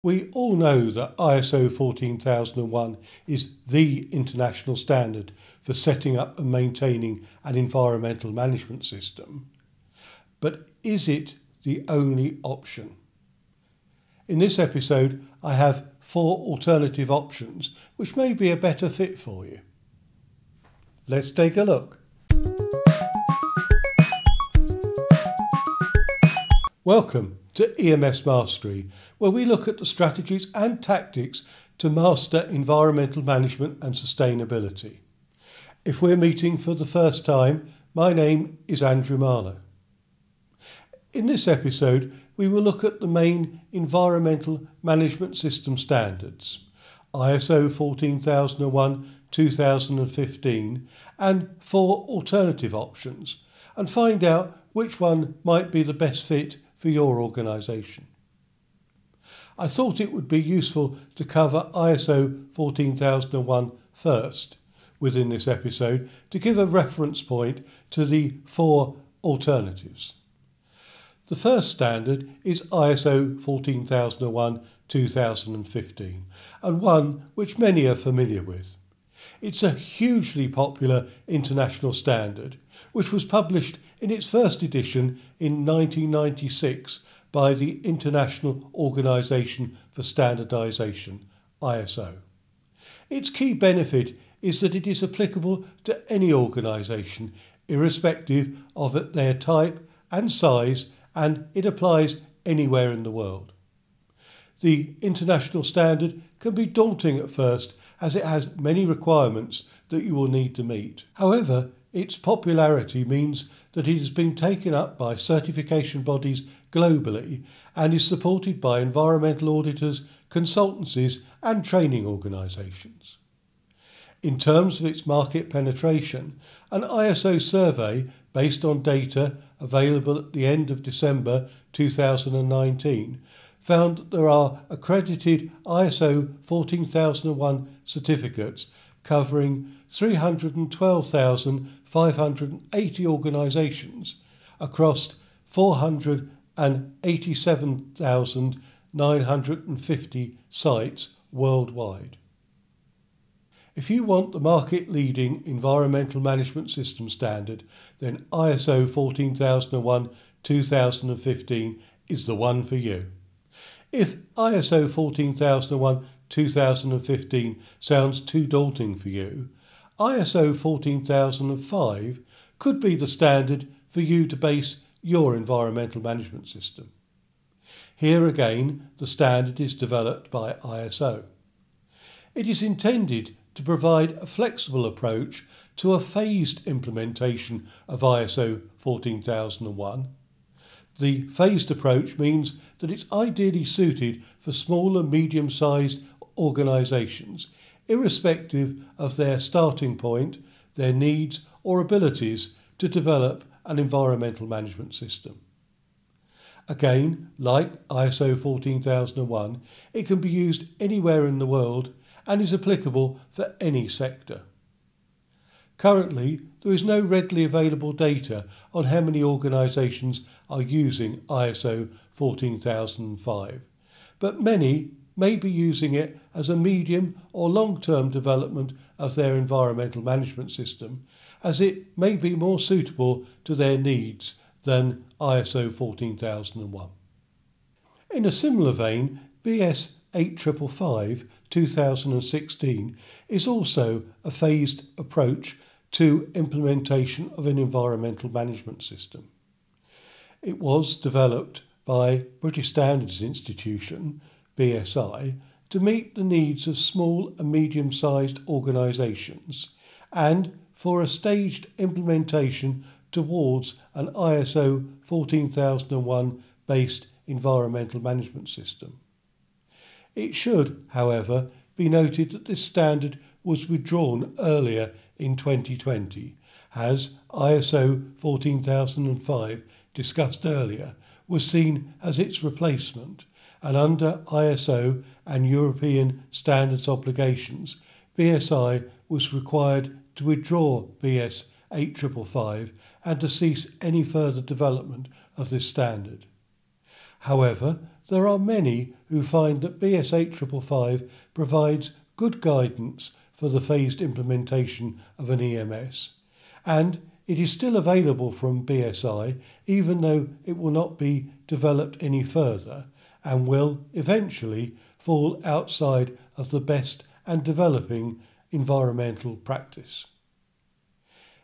We all know that ISO 14001 is the international standard for setting up and maintaining an environmental management system. But is it the only option? In this episode, I have four alternative options which may be a better fit for you. Let's take a look. Welcome to EMS Mastery, where we look at the strategies and tactics to master environmental management and sustainability. If we're meeting for the first time, my name is Andrew Marlow. In this episode, we will look at the main environmental management system standards ISO 14001 2015 and four alternative options and find out which one might be the best fit for your organisation. I thought it would be useful to cover ISO 14001 first within this episode to give a reference point to the four alternatives. The first standard is ISO 14001 2015 and one which many are familiar with. It's a hugely popular international standard which was published in its first edition in 1996 by the International Organization for Standardization, ISO. Its key benefit is that it is applicable to any organisation, irrespective of their type and size, and it applies anywhere in the world. The international standard can be daunting at first as it has many requirements that you will need to meet. However, its popularity means that it has been taken up by certification bodies globally and is supported by environmental auditors, consultancies, and training organisations. In terms of its market penetration, an ISO survey based on data available at the end of December 2019 found that there are accredited ISO 14001 certificates covering 312,580 organisations across 487,950 sites worldwide. If you want the market leading environmental management system standard, then ISO 14001 2015 is the one for you. If ISO 14001 2015 sounds too daunting for you, ISO 14005 could be the standard for you to base your environmental management system. Here again, the standard is developed by ISO. It is intended to provide a flexible approach to a phased implementation of ISO 14001 the phased approach means that it's ideally suited for small and medium sized organisations, irrespective of their starting point, their needs, or abilities to develop an environmental management system. Again, like ISO 14001, it can be used anywhere in the world and is applicable for any sector. Currently, there is no readily available data on how many organisations are using ISO 14005, but many may be using it as a medium or long term development of their environmental management system, as it may be more suitable to their needs than ISO 14001. In a similar vein, BS 8555 2016 is also a phased approach to implementation of an environmental management system. It was developed by British Standards Institution, BSI, to meet the needs of small and medium sized organisations and for a staged implementation towards an ISO 14001 based environmental management system. It should, however, be noted that this standard was withdrawn earlier in 2020, as ISO 14005 discussed earlier was seen as its replacement, and under ISO and European standards obligations, BSI was required to withdraw BS 8555 and to cease any further development of this standard. However, there are many who find that BS 8555 provides good guidance for the phased implementation of an EMS, and it is still available from BSI even though it will not be developed any further and will eventually fall outside of the best and developing environmental practice.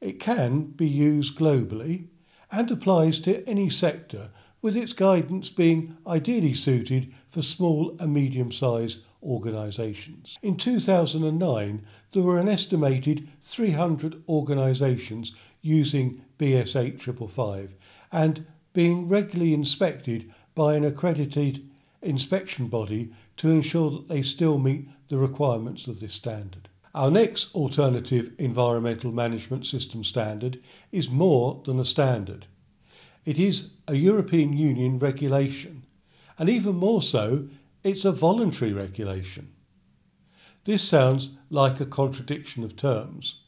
It can be used globally and applies to any sector with its guidance being ideally suited for small and medium sized organisations. In 2009, there were an estimated 300 organisations using BS 8555 and being regularly inspected by an accredited inspection body to ensure that they still meet the requirements of this standard. Our next alternative environmental management system standard is more than a standard. It is a European Union regulation, and even more so, it's a voluntary regulation. This sounds like a contradiction of terms,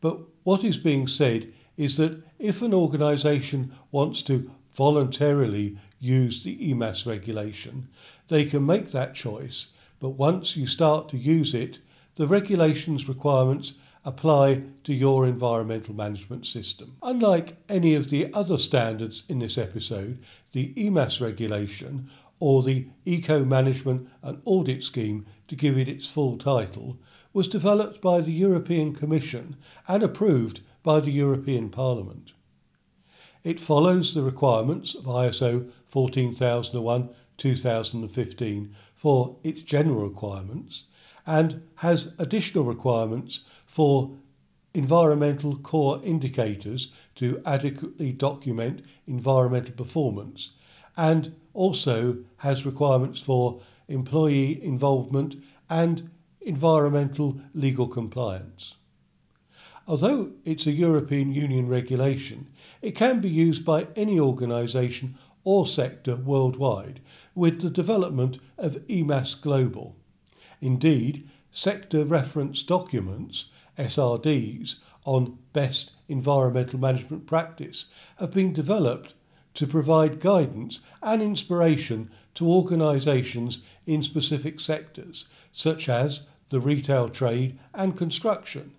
but what is being said is that if an organisation wants to voluntarily use the EMAS regulation, they can make that choice, but once you start to use it, the regulations requirements apply to your environmental management system. Unlike any of the other standards in this episode, the EMAS regulation or the Eco Management and Audit Scheme, to give it its full title, was developed by the European Commission and approved by the European Parliament. It follows the requirements of ISO 14001 2015 for its general requirements and has additional requirements for environmental core indicators to adequately document environmental performance and also has requirements for employee involvement and environmental legal compliance. Although it's a European Union regulation, it can be used by any organisation or sector worldwide with the development of EMAS Global. Indeed, sector reference documents, SRDs, on best environmental management practice have been developed to provide guidance and inspiration to organisations in specific sectors, such as the retail trade and construction,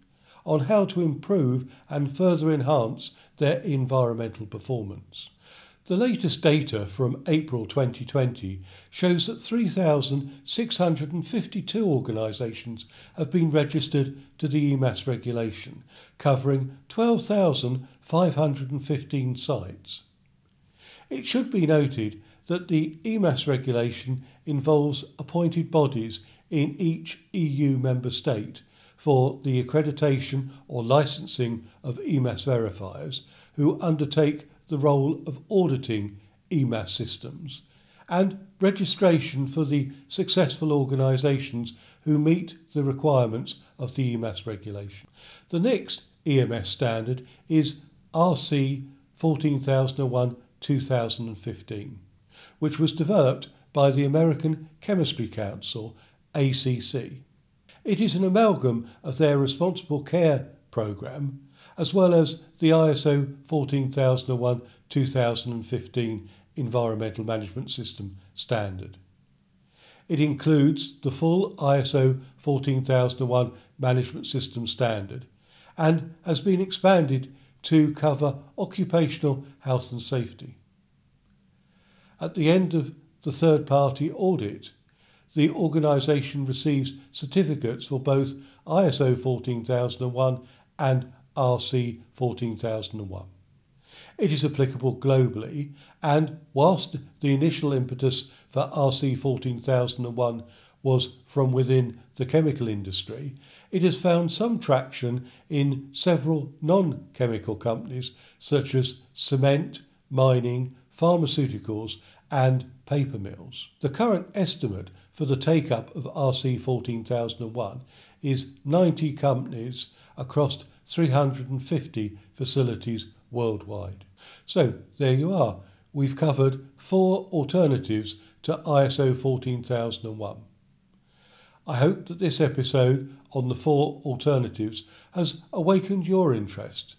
on how to improve and further enhance their environmental performance. The latest data from April 2020 shows that 3,652 organisations have been registered to the EMAS regulation, covering 12,515 sites. It should be noted that the EMAS regulation involves appointed bodies in each EU member state for the accreditation or licensing of EMAS verifiers who undertake the role of auditing EMAS systems and registration for the successful organisations who meet the requirements of the EMAS regulation. The next EMS standard is RC 14001 2015, which was developed by the American Chemistry Council, ACC. It is an amalgam of their responsible care program as well as the ISO 14001 2015 Environmental Management System standard. It includes the full ISO 14001 Management System standard and has been expanded to cover occupational health and safety. At the end of the third party audit, the organisation receives certificates for both ISO 14001 and RC 14001. It is applicable globally, and whilst the initial impetus for RC 14001 was from within the chemical industry, it has found some traction in several non chemical companies such as cement, mining, pharmaceuticals, and paper mills. The current estimate for the take up of RC 14001 is 90 companies across 350 facilities worldwide. So there you are. We've covered four alternatives to ISO 14001. I hope that this episode on the four alternatives has awakened your interest.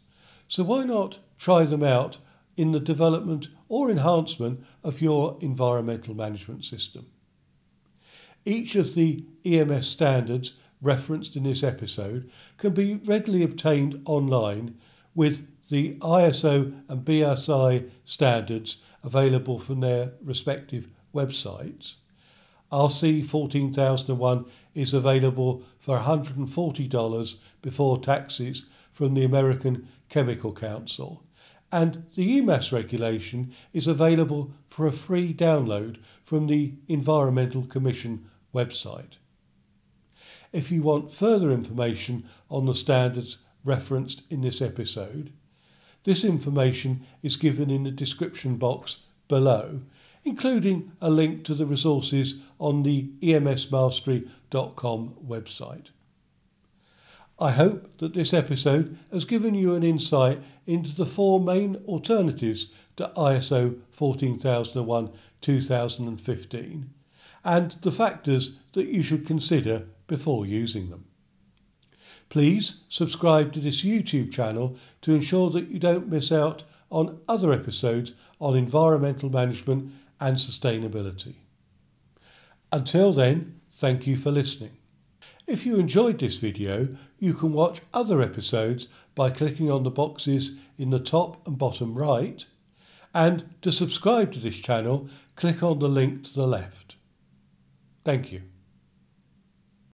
So why not try them out in the development or enhancement of your environmental management system. Each of the EMS standards referenced in this episode can be readily obtained online with the ISO and BSI standards available from their respective websites. RC 14001 is available for $140 before taxes from the American Chemical Council, and the EMAS regulation is available for a free download from the Environmental Commission website. If you want further information on the standards referenced in this episode, this information is given in the description box below, including a link to the resources on the emsmastery.com website. I hope that this episode has given you an insight into the four main alternatives to ISO 14001 2015 and the factors that you should consider before using them. Please subscribe to this YouTube channel to ensure that you don't miss out on other episodes on environmental management and sustainability. Until then, thank you for listening. If you enjoyed this video, you can watch other episodes by clicking on the boxes in the top and bottom right. And to subscribe to this channel, click on the link to the left. Thank you.